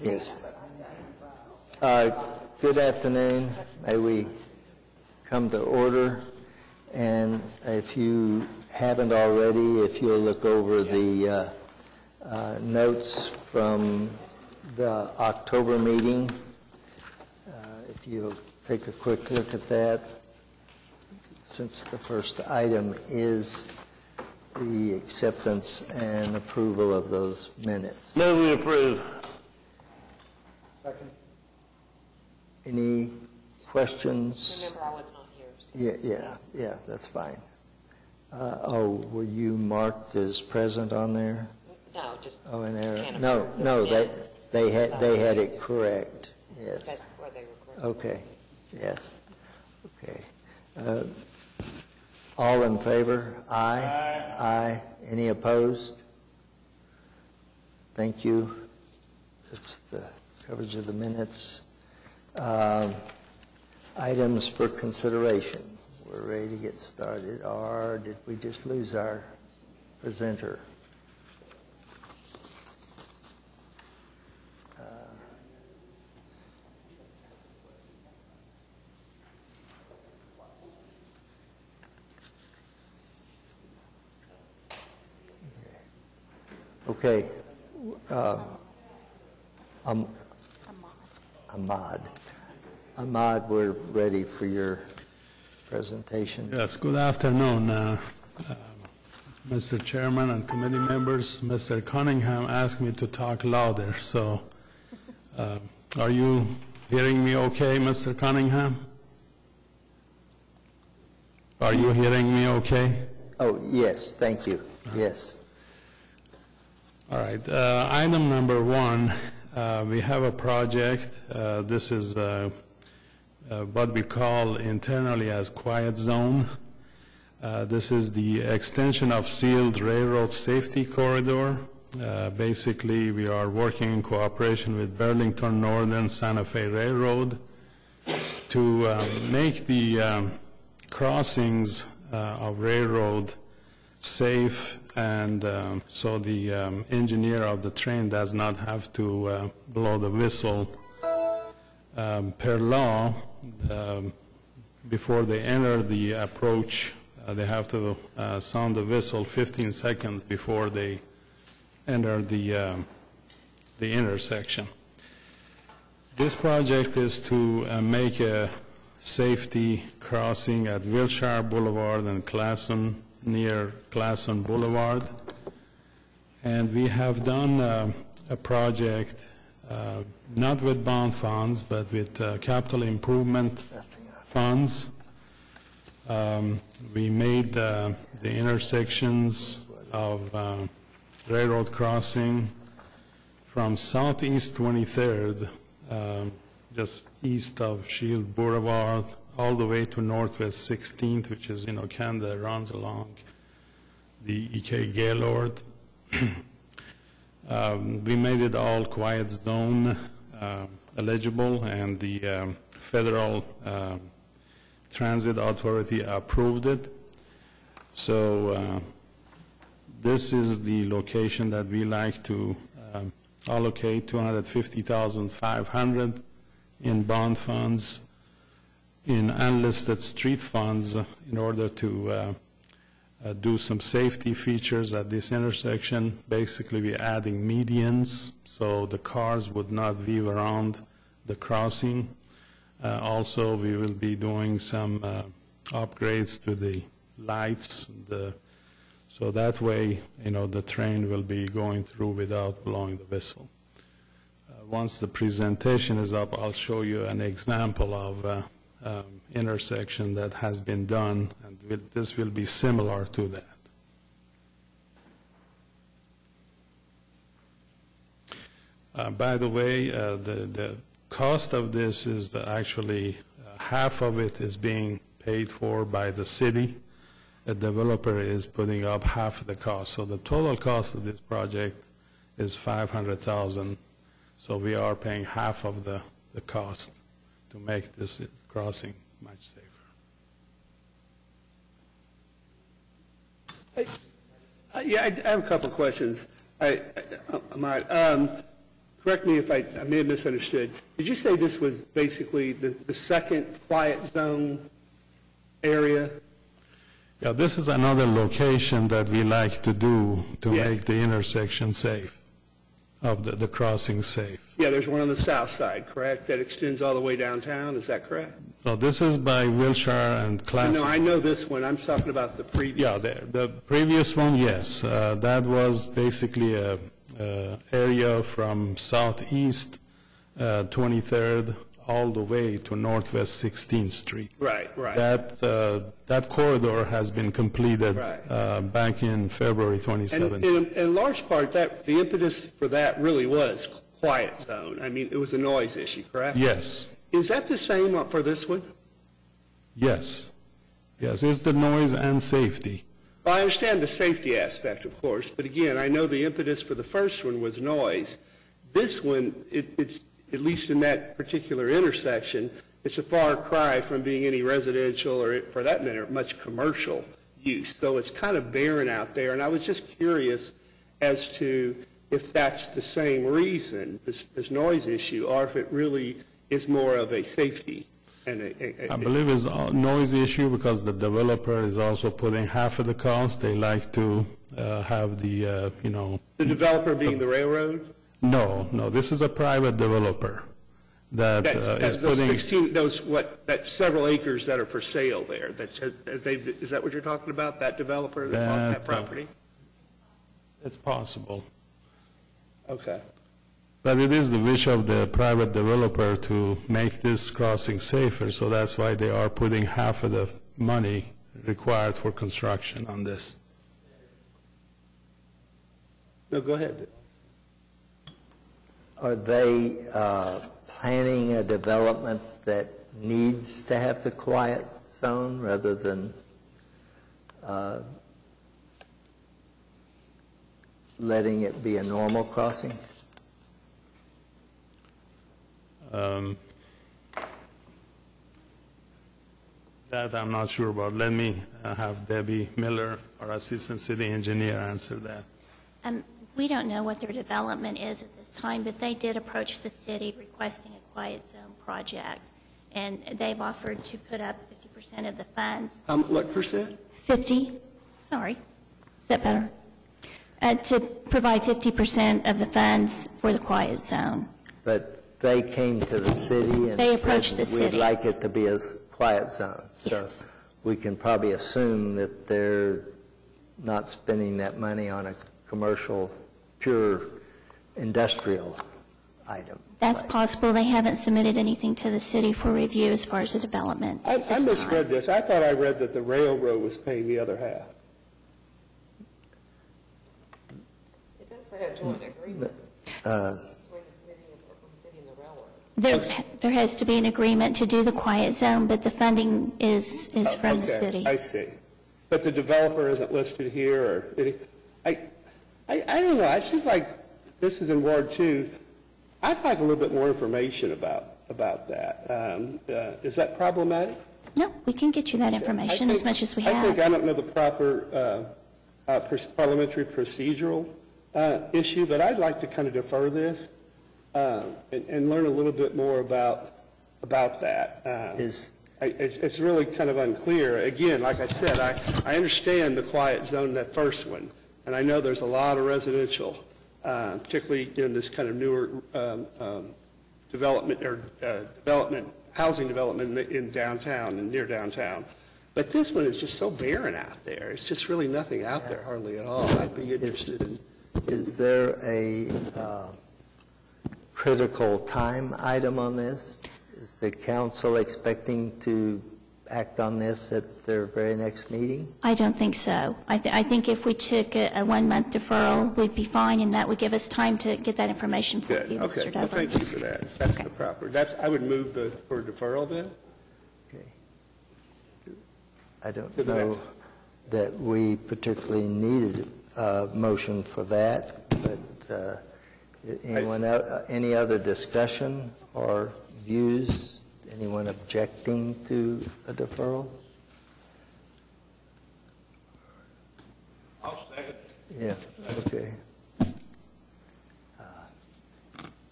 Yes. Uh, Good afternoon. May we come to order? And if you haven't already, if you'll look over the uh, uh, notes from the October meeting, uh, if you'll take a quick look at that, since the first item is the acceptance and approval of those minutes. Move we approve. Any questions? Remember, I was not here. so- Yeah, yeah, yeah, that's fine. Uh, Oh, were you marked as present on there? No, just, Oh, in error? Can't No, approve no, they, minutes. they had, they had it correct, yes. that's where they were correct. Okay, yes, okay. Uh, All in favor? Aye? Aye. Any opposed? Thank you. That's the coverage of the minutes. Um, Items for consideration. We're ready to get started, or did we just lose our presenter? Uh, Okay. uh, um, Ahmad. Ahmad, we're ready for your presentation. Yes, good afternoon, uh, uh, Mr. Chairman and committee members. Mr. Cunningham asked me to talk louder, so uh, are you hearing me okay, Mr. Cunningham? Are you hearing me okay? Oh, yes, thank you, yes. All right, uh, item number one, uh, we have a project, uh, this is uh, what we call internally as quiet zone. Uh, This is the extension of sealed railroad safety corridor. Uh, Basically, we are working in cooperation with Burlington Northern Santa Fe Railroad to um, make the um, crossings uh, of railroad safe, and um, so the um, engineer of the train does not have to uh, blow the whistle. Um, Per law, um, before they enter the approach, uh, they have to uh, sound the whistle 15 seconds before they enter the um, the intersection. This project is to uh, make a safety crossing at Wilshire Boulevard and Classen, near Classen Boulevard. And we have done uh, a project, not with bond funds, but with uh, capital improvement funds. Um, We made uh, the intersections of uh, Railroad Crossing from Southeast 23rd, um, just east of Shield Boulevard, all the way to Northwest 16th, which is, you know, Canada runs along the E.K. Gaylord. Um, We made it all quiet zone uh, eligible, and the um, federal um, Transit Authority approved it. So uh, this is the location that we like to allocate 250,500 in bond funds, in unlisted street funds uh, in order to uh, do some safety features at this intersection. Basically, we're adding medians, so the cars would not weave around the crossing. Uh, Also, we will be doing some uh, upgrades to the lights, the, so that way, you know, the train will be going through without blowing the whistle. Uh, Once the presentation is up, I'll show you an example of uh, um, intersection that has been done, will- this will be similar to that. Uh, By the way, uh, the, the cost of this is actually, uh, half of it is being paid for by the city. The developer is putting up half of the cost. So the total cost of this project is 500,000. So we are paying half of the, the cost to make this crossing much safer. Uh, Yeah, I I have a couple of questions. I, I- I um, correct me if I, I may have misunderstood. Did you say this was basically the, second quiet zone area? Yeah, this is another location that we like to do to make the intersection safe, of the, the crossing safe. Yeah, there's one on the south side, correct? That extends all the way downtown, is that correct? So this is by Wilshire and Classen. No, I know this one, I'm talking about the previous. Yeah, the, the previous one, yes, uh, that was basically a, uh, area from southeast uh, 23rd all the way to northwest 16th Street. Right, right. That, uh, that corridor has been completed Right. uh, back in February And 2017. in, in large part, that, the impetus for that really was quiet zone. I mean, it was a noise issue, correct? Yes, Is that the same for this one? yes, yes, it's the noise and safety. Well, I understand the safety aspect, of course, but again, I know the impetus for the first one was noise. This one, it, it's, at least in that particular intersection, it's a far cry from being any residential or, for that matter, much commercial use. So it's kind of barren out there, and I was just curious as to if that's the same reason, this, this noise issue, or if it really is more of a safety and a- a, I a, believe it's a noise issue because the developer is also putting half of the cost. They like to uh, have the, uh, you know, the developer being the railroad? no, no, this is a private developer that That- uh, is Those putting, 16, those, what, that several acres that are for sale there, that's, as they, is that what you're talking about, that developer that bought That, that uh, property? it's possible. Okay. But it is the wish of the private developer to make this crossing safer, so that's why they are putting half of the money required for construction on this. No, go ahead. Are they uh, planning a development that needs to have the quiet zone rather than uh, letting it be a normal crossing? Um, That I'm not sure about. Let me uh, have Debbie Miller, our Assistant City Engineer, answer that. Um, We don't know what their development is at this time, but they did approach the city requesting a quiet zone project, and they've offered to put up 50% of the funds. Um, what percent? 50, sorry, is that better? Uh, To provide 50% of the funds for the quiet zone. But they came to the city and They approached said, the city. We'd like it to be a quiet zone. So Yes. we can probably assume that they're not spending that money on a commercial, pure industrial item. That's Right. possible. They haven't submitted anything to the city for review as far as the development I, at I this misread time. this. I thought I read that the railroad was paying the other half. It does say a joint agreement Uh, between the city and Oklahoma City and the railroad. There, there has to be an agreement to do the quiet zone, but the funding is, is from the Okay, city. I see. But the developer isn't listed here, or, any- I, I, I don't know, I seem like, this is in Ward Two, I'd like a little bit more information about, about that. Um, uh, Is that problematic? No, we can get you that information as think- much as we have. I think have. I don't know the proper uh, uh, pers- parliamentary procedural uh, issue, but I'd like to kind of defer this and and learn a little bit more about, about that. Uh, Is, I- It's it's really kind of unclear. Again, like I said, I I understand the quiet zone, that first one, and I know there's a lot of residential, uh, particularly in this kind of newer um, um, development, or uh, development, housing development in- downtown and near downtown. But this one is just so barren out there. It's just really nothing out there hardly at all. I'd be interested in, is there a uh, critical time item on this? Is the council expecting to act on this at their very next meeting? I don't think so. I, th- I think if we took a, a one-month deferral, we'd be fine, and that would give us time to get that information for good, you, okay. Mr. Well, Dover. thank you for that. That's Okay. the proper, that's, I would move the, for deferral then? Okay. I don't know that we particularly needed a motion for that, but uh, anyone, el- any other discussion or views? Anyone objecting to a deferral? I'll second. Yeah, okay. Uh,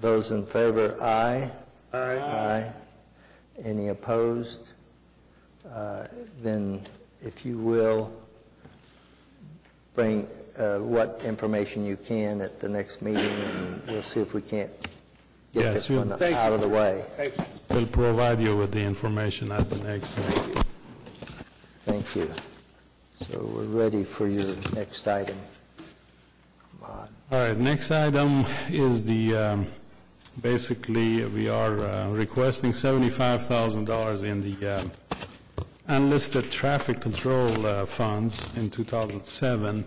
Those in favor, aye. Aye. Aye. Any opposed? Uh, Then, if you will, bring uh, what information you can at the next meeting, and we'll see if we can't get Yes, this we'll- one Thank out you. of the way. Thank you. We'll provide you with the information at the next meeting. Thank you. So we're ready for your next item. Ahmad. All right, next item is the, um, basically, we are uh, requesting $75,000 in the um, unlisted traffic control uh, funds in 2007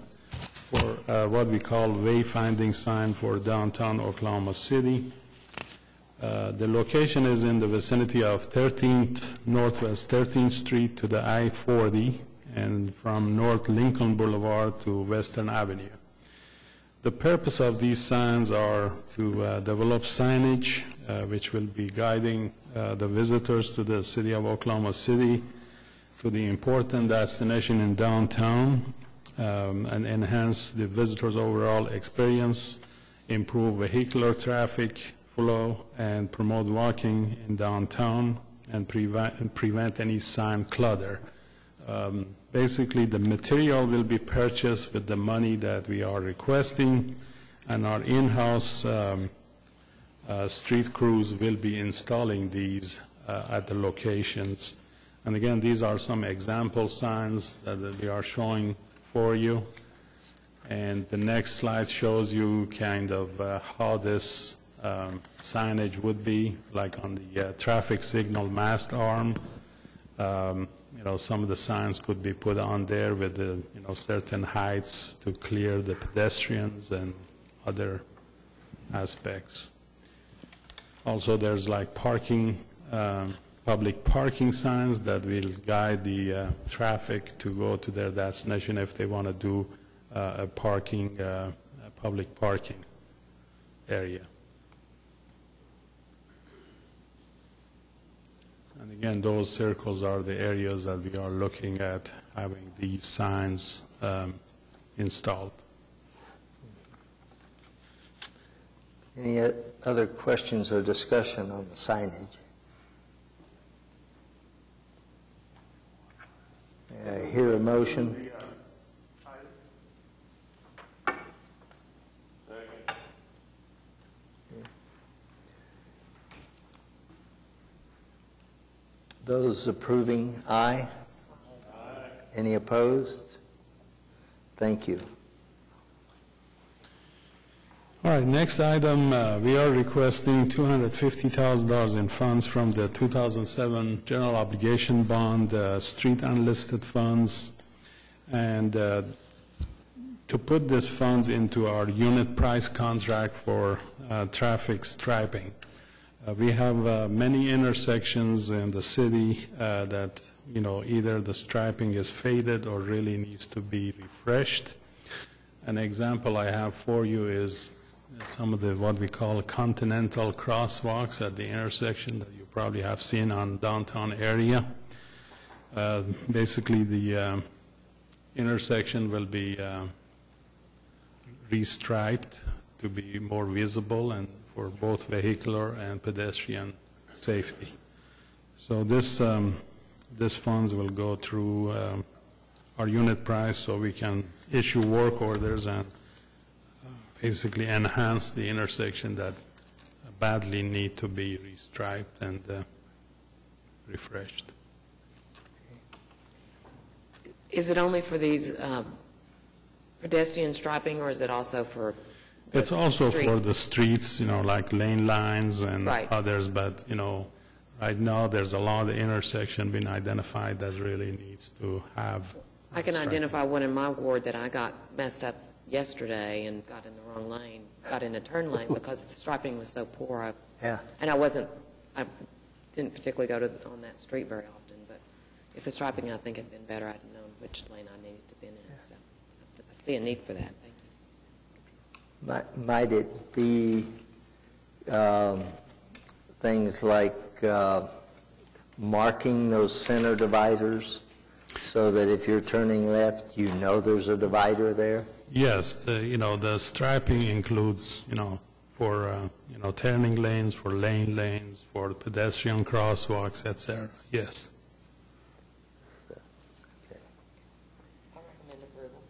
for uh, what we call wayfinding sign for downtown Oklahoma City. Uh, The location is in the vicinity of 13th Northwest 13th Street to the I-40 and from North Lincoln Boulevard to Western Avenue. The purpose of these signs are to uh, develop signage uh, which will be guiding uh, the visitors to the city of Oklahoma City to the important destination in downtown um, and enhance the visitors' overall experience, improve vehicular traffic flow, and promote walking in downtown and prevent prevent any sign clutter. Um, Basically, the material will be purchased with the money that we are requesting, and our in-house um, uh, street crews will be installing these uh, at the locations. And again, these are some example signs that that we are showing for you. And the next slide shows you kind of uh, how this um, signage would be, like on the uh, traffic signal mast arm. Um, You know, some of the signs could be put on there with the, you know, certain heights to clear the pedestrians and other aspects. Also, there's like parking, um, public parking signs that will guide the uh, traffic to go to their destination if they want to do uh, a parking, uh, a public parking area. And again, those circles are the areas that we are looking at having these signs um, installed. Any other questions or discussion on the signage? I hear a motion? Those approving, aye? Any opposed? Thank you. All right, next item, uh, we are requesting $250,000 in funds from the 2007 general obligation bond, uh, street unlisted funds, and uh, to put these funds into our unit price contract for uh, traffic striping. Uh, We have uh, many intersections in the city that, you know, either the striping is faded or really needs to be refreshed. An example I have for you is some of the, what we call continental crosswalks at the intersection that you probably have seen on downtown area. Uh, Basically, the um, intersection will be uh, restriped to be more visible and for both vehicular and pedestrian safety. So this, um, this funds will go through um, our unit price so we can issue work orders and uh, basically enhance the intersection that badly need to be restriped and uh, refreshed. Is it only for these um, pedestrian striping, or is it also for the It's also street? for the streets, you know, like lane lines and Right. others, but, you know, right now, there's a lot of intersection being identified that really needs to have. I can striping. identify one in my ward that I got messed up yesterday and got in the wrong lane, got in a turn lane because the striping was so poor. I- Yeah. And I wasn't, I didn't particularly go to, the- on that street very often, but if the striping, I think, had been better, I'd have known which lane I needed to be in, so I see a need for that, thank you. Might might it be um, things like uh, marking those center dividers so that if you're turning left, you know there's a divider there? Yes, the, you know, the striping includes, you know, for, uh, you know, turning lanes, for lane lanes, for pedestrian crosswalks, et cetera. Yes. So, okay. I recommend approval.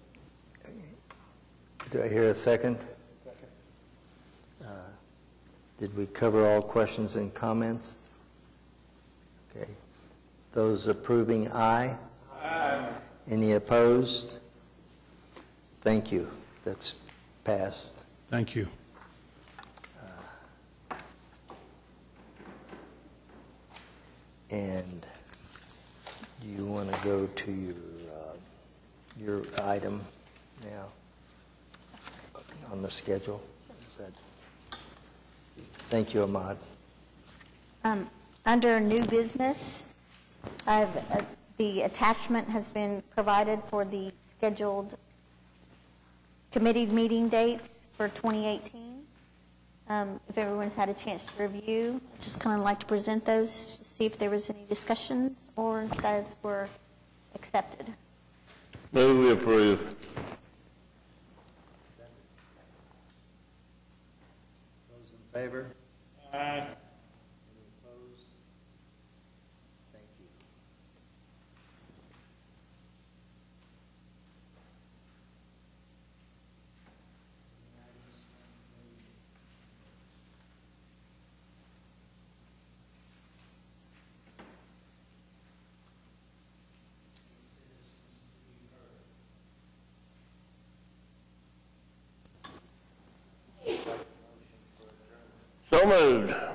Do I hear a second? Second. Did we cover all questions and comments? Okay. Those approving, aye? Aye. Any opposed? Thank you. That's passed. Thank you. And do you want to go to your, uh, your item now on the schedule? Is that, thank you, Ahmad. Um, Under new business, I've, uh, the attachment has been provided for the scheduled committee meeting dates for 2018. Um, If everyone's had a chance to review, I'd just kind of like to present those, to see if there was any discussions or if those were accepted. Move we approve. Those in favor? Aye. So moved.